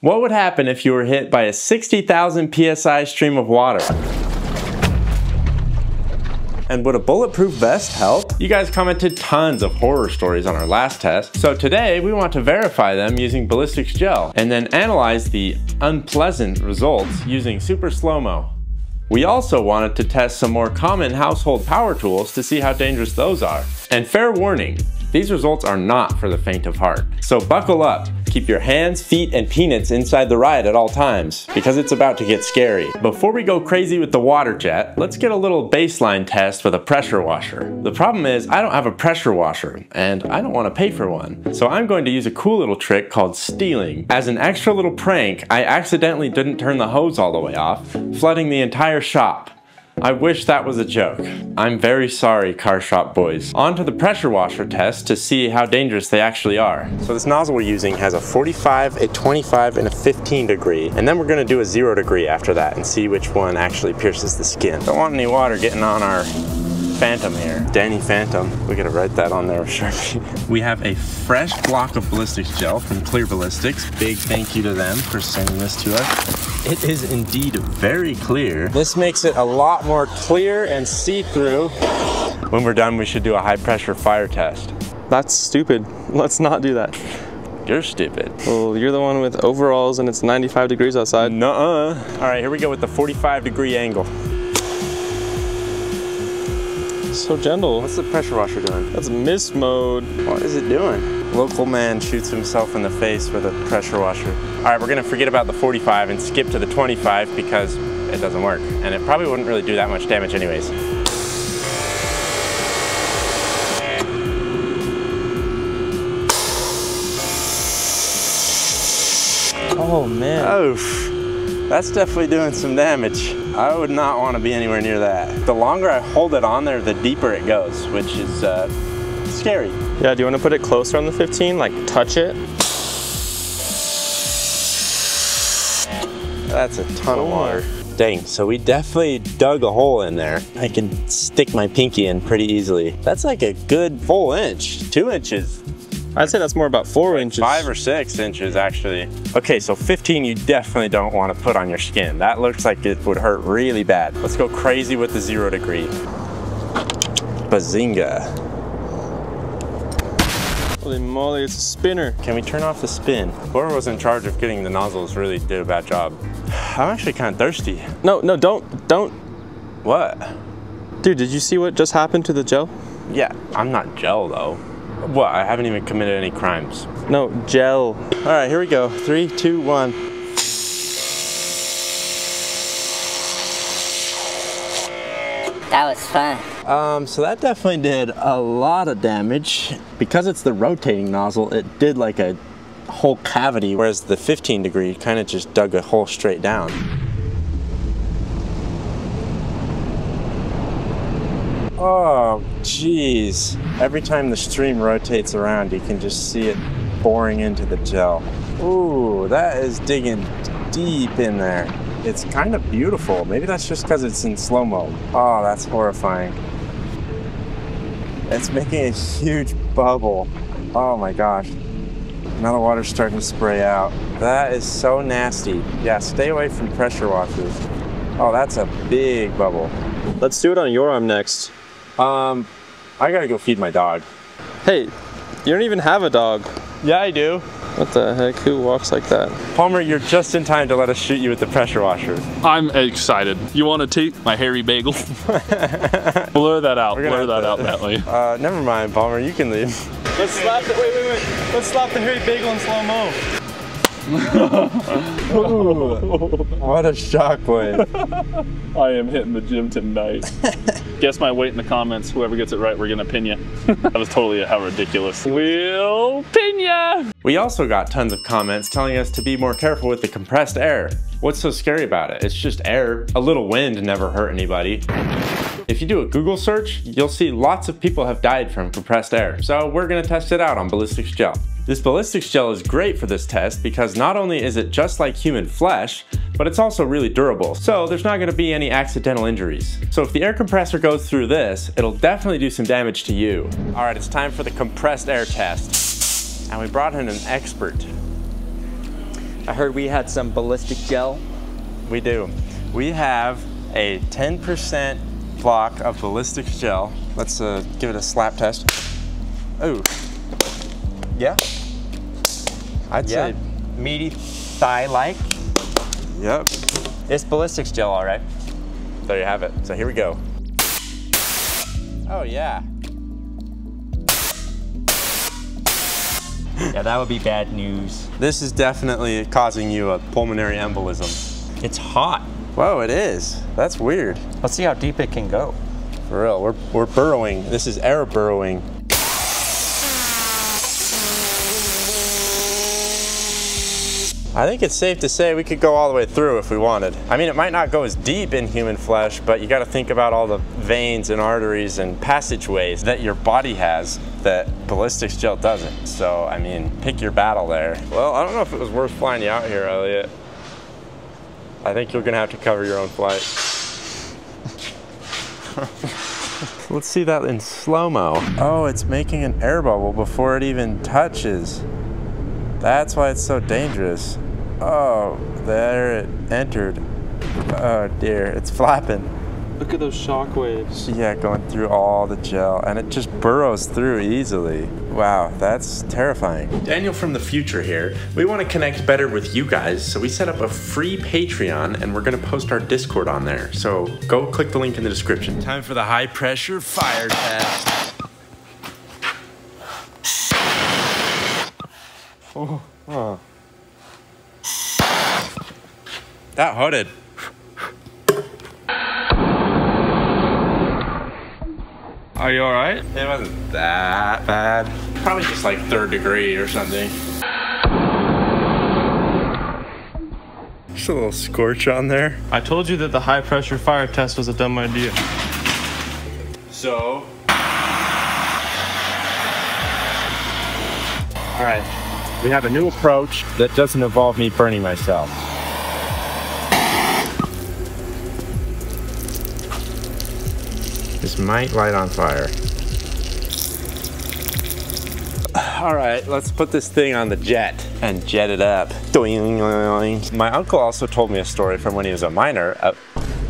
What would happen if you were hit by a 60,000 psi stream of water? And would a bulletproof vest help? You guys commented tons of horror stories on our last test, so today we want to verify them using ballistics gel and then analyze the unpleasant results using super slow-mo. We also wanted to test some more common household power tools to see how dangerous those are. And fair warning, these results are not for the faint of heart. So buckle up, keep your hands, feet, and peanuts inside the ride at all times, because it's about to get scary. Before we go crazy with the water jet, let's get a little baseline test with a pressure washer. The problem is I don't have a pressure washer, and I don't want to pay for one. So I'm going to use a cool little trick called stealing. As an extra little prank, I accidentally didn't turn the hose all the way off, flooding the entire shop. I wish that was a joke. I'm very sorry, car shop boys. On to the pressure washer test to see how dangerous they actually are. So this nozzle we're using has a 45, a 25, and a 15 degree. And then we're gonna do a zero degree after that and see which one actually pierces the skin. Don't want any water getting on our Phantom here. Danny Phantom. We gotta write that on there with Sharpie. we have a fresh block of ballistics gel from Clear Ballistics. Big thank you to them for sending this to us. It is indeed very clear. This makes it a lot more clear and see-through. When we're done, we should do a high pressure fire test. That's stupid. Let's not do that. You're stupid. Well, you're the one with overalls and it's 95 degrees outside. Nuh-uh. All right, here we go with the 45 degree angle so gentle. What's the pressure washer doing? That's mist mode. What is it doing? Local man shoots himself in the face with a pressure washer. All right, we're gonna forget about the 45 and skip to the 25 because it doesn't work. And it probably wouldn't really do that much damage anyways. Oh man. Oof. That's definitely doing some damage. I would not want to be anywhere near that. The longer I hold it on there, the deeper it goes, which is uh, scary. Yeah, do you want to put it closer on the 15? Like touch it? That's a ton of water. Dang, so we definitely dug a hole in there. I can stick my pinky in pretty easily. That's like a good full inch, two inches. I'd say that's more about four inches. Five or six inches, actually. Okay, so 15 you definitely don't want to put on your skin. That looks like it would hurt really bad. Let's go crazy with the zero degree. Bazinga. Holy moly, it's a spinner. Can we turn off the spin? Whoever was in charge of getting the nozzles really did a bad job. I'm actually kind of thirsty. No, no, don't, don't. What? Dude, did you see what just happened to the gel? Yeah, I'm not gel though. What? I haven't even committed any crimes. No, gel. All right, here we go. Three, two, one. That was fun. Um, so that definitely did a lot of damage. Because it's the rotating nozzle, it did like a whole cavity, whereas the 15 degree kind of just dug a hole straight down. Oh, jeez. Every time the stream rotates around, you can just see it boring into the gel. Ooh, that is digging deep in there. It's kind of beautiful. Maybe that's just because it's in slow-mo. Oh, that's horrifying. It's making a huge bubble. Oh my gosh. Now the water's starting to spray out. That is so nasty. Yeah, stay away from pressure washers. Oh, that's a big bubble. Let's do it on your arm next. Um, I gotta go feed my dog. Hey, you don't even have a dog. Yeah, I do. What the heck? Who walks like that? Palmer, you're just in time to let us shoot you with the pressure washer. I'm excited. You want to take my hairy bagel? Blur that out. Blur that to, out, Bentley. Uh, never mind, Palmer. You can leave. Let's slap the, wait, wait, wait. Let's slap the hairy bagel in slow-mo. what a shockwave. I am hitting the gym tonight. Guess my weight in the comments. Whoever gets it right, we're gonna pin you. that was totally how ridiculous. We'll pin ya! We also got tons of comments telling us to be more careful with the compressed air. What's so scary about it? It's just air. A little wind never hurt anybody. If you do a Google search, you'll see lots of people have died from compressed air. So we're gonna test it out on ballistics gel. This ballistics gel is great for this test because not only is it just like human flesh, but it's also really durable, so there's not going to be any accidental injuries. So if the air compressor goes through this, it'll definitely do some damage to you. Alright, it's time for the compressed air test. And we brought in an expert. I heard we had some ballistic gel. We do. We have a 10% block of ballistic gel. Let's uh, give it a slap test. Oh, Yeah. I'd Yeah. say, Meaty thigh-like. yep. It's ballistics gel, all right. There you have it. So here we go. Oh yeah. Yeah, that would be bad news. This is definitely causing you a pulmonary embolism. It's hot. Whoa, it is. That's weird. Let's see how deep it can go. For real, we're, we're burrowing. This is air burrowing. I think it's safe to say we could go all the way through if we wanted. I mean, it might not go as deep in human flesh, but you gotta think about all the veins and arteries and passageways that your body has that ballistics gel doesn't. So, I mean, pick your battle there. Well, I don't know if it was worth flying you out here, Elliot. I think you're gonna have to cover your own flight. Let's see that in slow-mo. Oh, it's making an air bubble before it even touches. That's why it's so dangerous. Oh, there it entered. Oh dear, it's flapping. Look at those shock waves. Yeah, going through all the gel, and it just burrows through easily. Wow, that's terrifying. Daniel from the future here. We want to connect better with you guys, so we set up a free Patreon, and we're going to post our Discord on there. So go click the link in the description. Time for the high pressure fire test. Oh, oh. That hooded. Are you alright? It wasn't that bad. Probably just like third degree or something. Just a little scorch on there. I told you that the high pressure fire test was a dumb idea. So, All right, we have a new approach that doesn't involve me burning myself. This might light on fire. All right, let's put this thing on the jet and jet it up. My uncle also told me a story from when he was a miner, uh,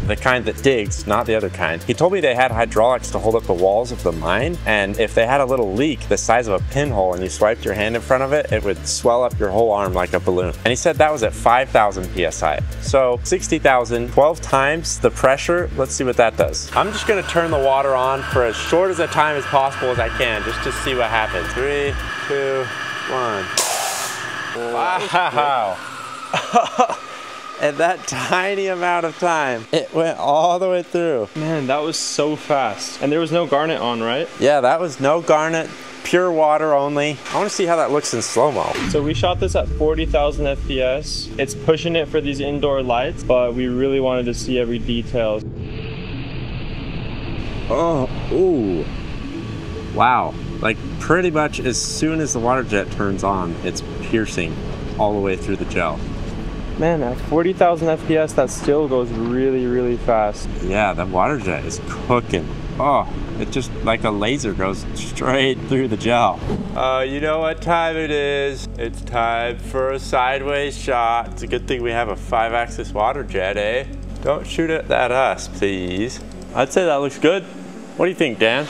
the kind that digs, not the other kind. He told me they had hydraulics to hold up the walls of the mine, and if they had a little leak the size of a pinhole and you swiped your hand in front of it, it would swell up your whole arm like a balloon. And he said that was at 5,000 psi. So 60,000, 12 times the pressure. Let's see what that does. I'm just gonna turn the water on for as short as a time as possible as I can, just to see what happens. Three, two, one. Wow. At that tiny amount of time, it went all the way through. Man, that was so fast. And there was no garnet on, right? Yeah, that was no garnet, pure water only. I want to see how that looks in slow-mo. So we shot this at 40,000 FPS. It's pushing it for these indoor lights, but we really wanted to see every detail. Oh, ooh. Wow. Like pretty much as soon as the water jet turns on, it's piercing all the way through the gel. Man, at 40,000 FPS, that still goes really, really fast. Yeah, that water jet is cooking. Oh, it just like a laser goes straight through the gel. Oh, you know what time it is? It's time for a sideways shot. It's a good thing we have a five axis water jet, eh? Don't shoot it at us, please. I'd say that looks good. What do you think, Dan?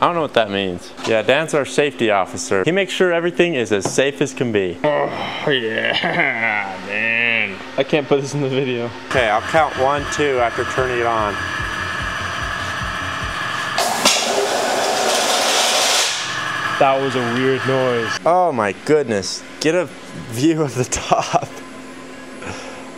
I don't know what that means. Yeah, Dan's our safety officer. He makes sure everything is as safe as can be. Oh, yeah, man. I can't put this in the video. Okay, I'll count one, two after turning it on. That was a weird noise. Oh my goodness. Get a view of the top.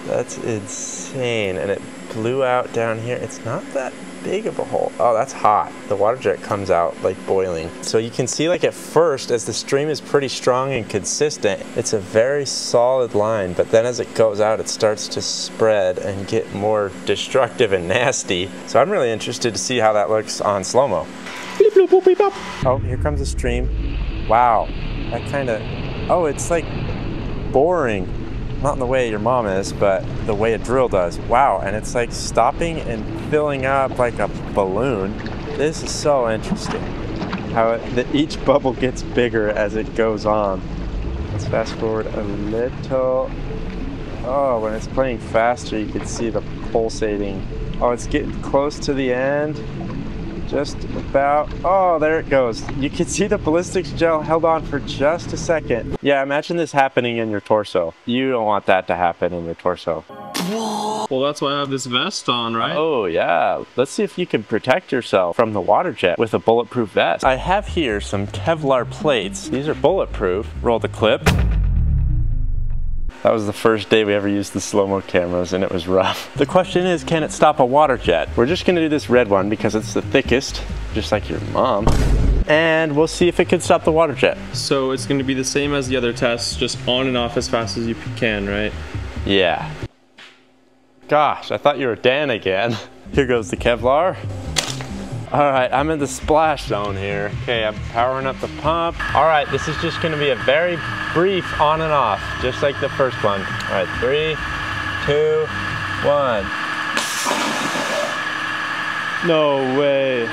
That's insane. And it blew out down here. It's not that big of a hole. Oh, that's hot. The water jet comes out like boiling. So you can see like at first, as the stream is pretty strong and consistent, it's a very solid line. But then as it goes out, it starts to spread and get more destructive and nasty. So I'm really interested to see how that looks on slow-mo. Oh, here comes the stream. Wow, that kind of, oh, it's like boring. Not in the way your mom is, but the way a drill does. Wow, and it's like stopping and filling up like a balloon. This is so interesting. How it, that each bubble gets bigger as it goes on. Let's fast forward a little. Oh, when it's playing faster, you can see the pulsating. Oh, it's getting close to the end. Just about. Oh, there it goes. You can see the ballistics gel held on for just a second. Yeah, imagine this happening in your torso. You don't want that to happen in your torso. Well, that's why I have this vest on, right? Oh, yeah. Let's see if you can protect yourself from the water jet with a bulletproof vest. I have here some Kevlar plates. These are bulletproof. Roll the clip. That was the first day we ever used the slow-mo cameras and it was rough. The question is, can it stop a water jet? We're just gonna do this red one because it's the thickest, just like your mom. And we'll see if it can stop the water jet. So it's going to be the same as the other tests, just on and off as fast as you can, right? Yeah. Gosh, I thought you were Dan again. Here goes the Kevlar. All right, I'm in the splash zone here. Okay, I'm powering up the pump. All right, this is just gonna be a very brief on and off, just like the first one. All right, three, two, one. No way.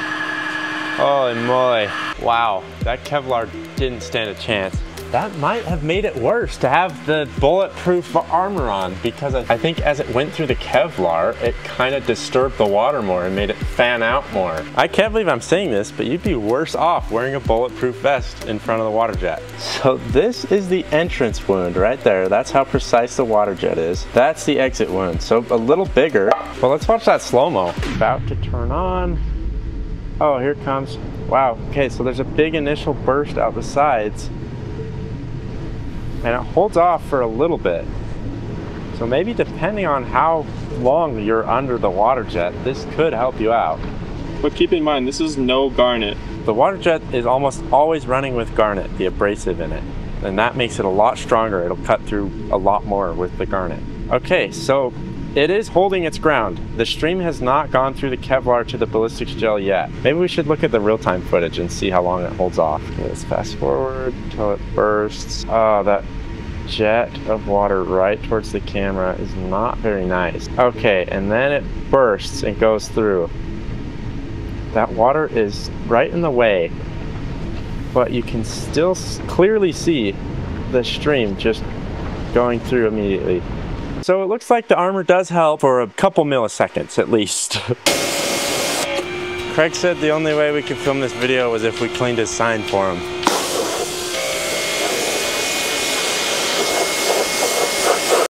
Holy moly. Wow, that Kevlar didn't stand a chance. That might have made it worse to have the bulletproof armor on because I think as it went through the Kevlar, it kind of disturbed the water more and made it fan out more. I can't believe I'm saying this, but you'd be worse off wearing a bulletproof vest in front of the water jet. So this is the entrance wound right there. That's how precise the water jet is. That's the exit wound, so a little bigger. Well, let's watch that slow-mo. About to turn on. Oh, here it comes. Wow, okay, so there's a big initial burst out the sides and it holds off for a little bit. So maybe depending on how long you're under the water jet, this could help you out. But keep in mind, this is no garnet. The water jet is almost always running with garnet, the abrasive in it. And that makes it a lot stronger. It'll cut through a lot more with the garnet. Okay, so it is holding its ground. The stream has not gone through the Kevlar to the ballistics gel yet. Maybe we should look at the real-time footage and see how long it holds off. Let's fast forward until it bursts. Oh, that jet of water right towards the camera is not very nice. Okay, and then it bursts and goes through. That water is right in the way, but you can still clearly see the stream just going through immediately. So it looks like the armor does help for a couple milliseconds at least. Craig said the only way we could film this video was if we cleaned his sign for him.